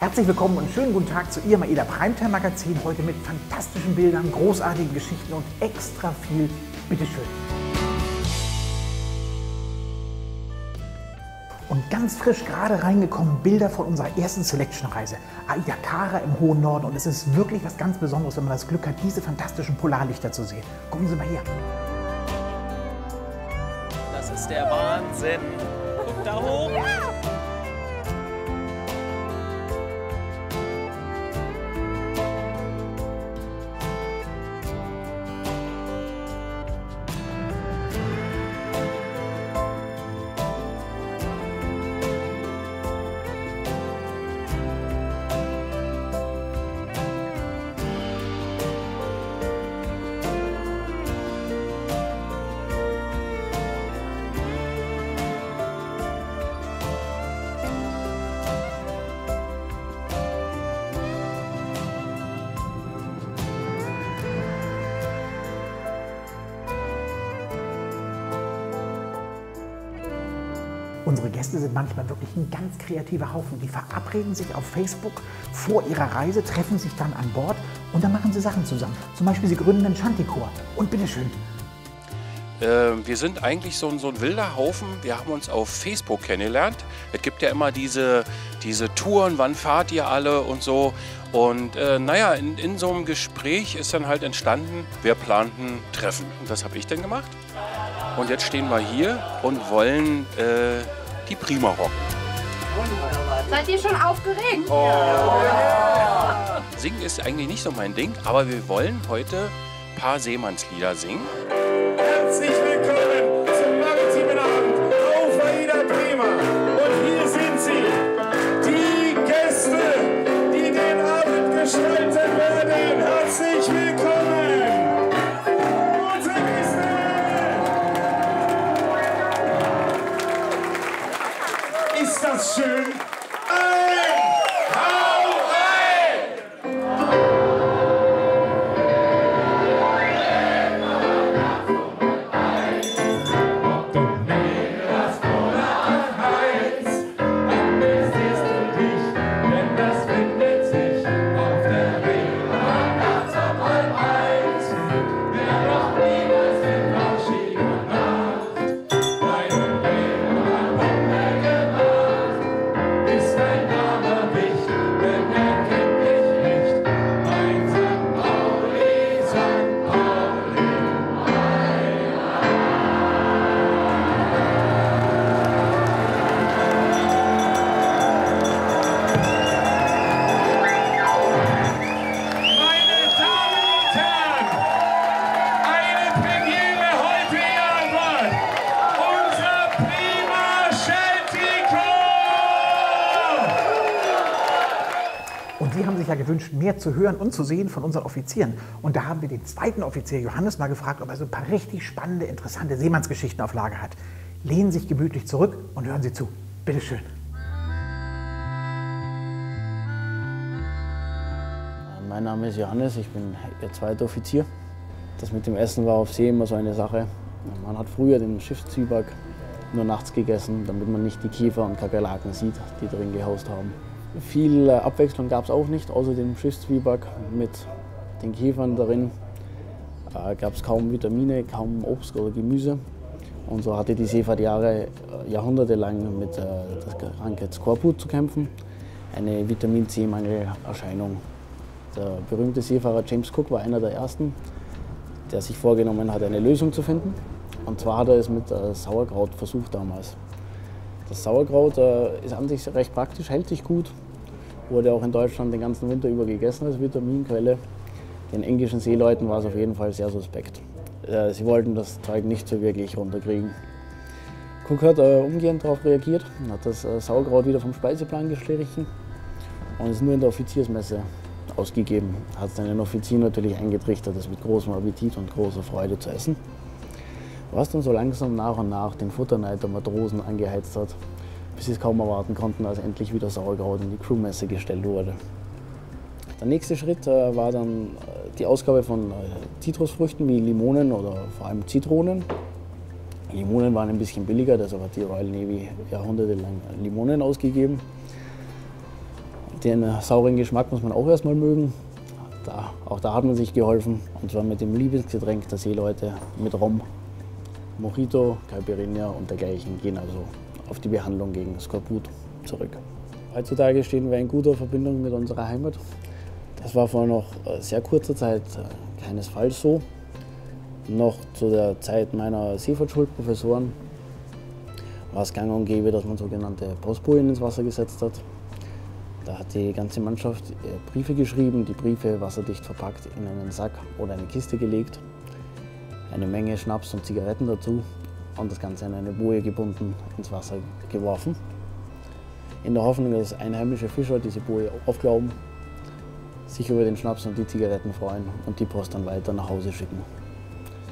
Herzlich willkommen und schönen guten Tag zu Ihrem AIDA Primetime Magazin. Heute mit fantastischen Bildern, großartigen Geschichten und extra viel Bitteschön. Und ganz frisch gerade reingekommen Bilder von unserer ersten Selection-Reise. Aida Kara im hohen Norden. Und es ist wirklich was ganz Besonderes, wenn man das Glück hat, diese fantastischen Polarlichter zu sehen. Gucken Sie mal hier. Das ist der Wahnsinn. Guck da hoch. Ja. Unsere Gäste sind manchmal wirklich ein ganz kreativer Haufen. Die verabreden sich auf Facebook vor ihrer Reise, treffen sich dann an Bord und dann machen sie Sachen zusammen. Zum Beispiel sie gründen einen Shantychor. Und bitteschön. Äh, wir sind eigentlich so ein, so ein wilder Haufen. Wir haben uns auf Facebook kennengelernt. Es gibt ja immer diese, diese Touren, wann fahrt ihr alle und so. Und äh, naja, in, in so einem Gespräch ist dann halt entstanden, wir planten Treffen. Und das habe ich dann gemacht. Und jetzt stehen wir hier und wollen äh, die Prima rocken. Seid ihr schon aufgeregt? Oh. Ja. Singen ist eigentlich nicht so mein Ding, aber wir wollen heute ein paar Seemannslieder singen. Herzlich willkommen ja gewünscht, mehr zu hören und zu sehen von unseren Offizieren. Und da haben wir den zweiten Offizier Johannes mal gefragt, ob er so ein paar richtig spannende, interessante Seemannsgeschichten auf Lager hat. Lehnen Sie sich gemütlich zurück und hören Sie zu. Bitteschön. Mein Name ist Johannes, ich bin Ihr zweiter Offizier. Das mit dem Essen war auf See immer so eine Sache. Man hat früher den Schiffszwieback nur nachts gegessen, damit man nicht die Käfer und Kakerlaken sieht, die drin gehaust haben. Viel äh, Abwechslung gab es auch nicht, außer dem Schiffszwieback mit den Käfern darin. Äh, gab es kaum Vitamine, kaum Obst oder Gemüse. Und so hatte die Seefahrt Jahre, äh, jahrhundertelang mit äh, der Krankheit Skorbut zu kämpfen, eine Vitamin-C-Mangelerscheinung. Der berühmte Seefahrer James Cook war einer der ersten, der sich vorgenommen hat, eine Lösung zu finden. Und zwar hat er es mit äh, Sauerkraut versucht damals. Das Sauerkraut äh, ist an sich recht praktisch, hält sich gut, wurde auch in Deutschland den ganzen Winter über gegessen als Vitaminquelle. Den englischen Seeleuten war es auf jeden Fall sehr suspekt. Äh, sie wollten das Zeug nicht so wirklich runterkriegen. Cook hat äh, umgehend darauf reagiert und hat das äh, Sauerkraut wieder vom Speiseplan gestrichen und ist nur in der Offiziersmesse ausgegeben. Hat seinen Offizier natürlich eingetrichtert, das mit großem Appetit und großer Freude zu essen. Was dann so langsam nach und nach den Futterneid der Matrosen angeheizt hat, bis sie es kaum erwarten konnten, als endlich wieder Sauerkraut in die Crewmesse gestellt wurde. Der nächste Schritt äh, war dann äh, die Ausgabe von äh, Zitrusfrüchten wie Limonen oder vor allem Zitronen. Limonen waren ein bisschen billiger, deshalb hat die Royal Navy jahrhundertelang Limonen ausgegeben. Den sauren Geschmack muss man auch erstmal mögen. Da, auch da hat man sich geholfen. Und zwar mit dem Lieblingsgetränk der Seeleute, mit Rum. Mojito, Caipirinha und dergleichen gehen also auf die Behandlung gegen Skorbut zurück. Heutzutage stehen wir in guter Verbindung mit unserer Heimat. Das war vor noch äh, sehr kurzer Zeit äh, keinesfalls so. Noch zu der Zeit meiner Seefahrtschulprofessoren war es gang und gäbe, dass man sogenannte Postbojen ins Wasser gesetzt hat. Da hat die ganze Mannschaft äh, Briefe geschrieben, die Briefe wasserdicht verpackt in einen Sack oder eine Kiste gelegt, eine Menge Schnaps und Zigaretten dazu und das Ganze an eine Boje gebunden ins Wasser geworfen. In der Hoffnung, dass einheimische Fischer diese Boje aufglauben, sich über den Schnaps und die Zigaretten freuen und die Post dann weiter nach Hause schicken.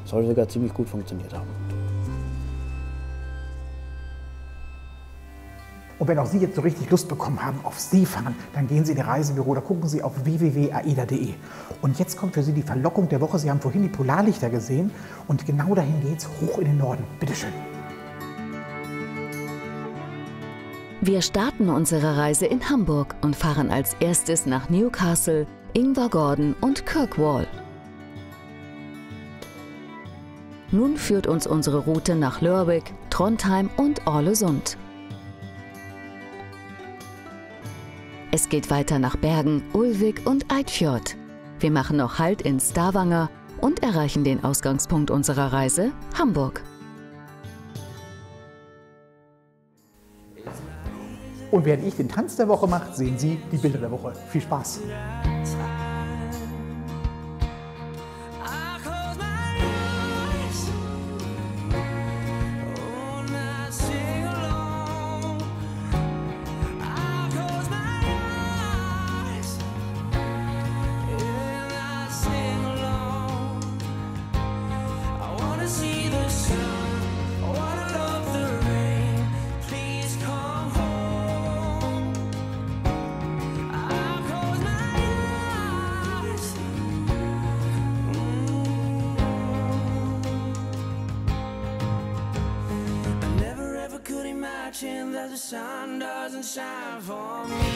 Soll sogar ziemlich gut funktioniert haben. Und wenn auch Sie jetzt so richtig Lust bekommen haben auf Seefahren, dann gehen Sie in Ihr Reisebüro oder gucken Sie auf www.aida.de. Und jetzt kommt für Sie die Verlockung der Woche. Sie haben vorhin die Polarlichter gesehen und genau dahin geht's, hoch in den Norden. Bitte schön. Wir starten unsere Reise in Hamburg und fahren als erstes nach Newcastle, Ingvar und Kirkwall. Nun führt uns unsere Route nach Lörwick, Trondheim und Orlesund. Es geht weiter nach Bergen, Ulvik und Eidfjord. Wir machen noch Halt in Stavanger und erreichen den Ausgangspunkt unserer Reise, Hamburg. Und während ich den Tanz der Woche mache, sehen Sie die Bilder der Woche. Viel Spaß! The sun doesn't shine for me.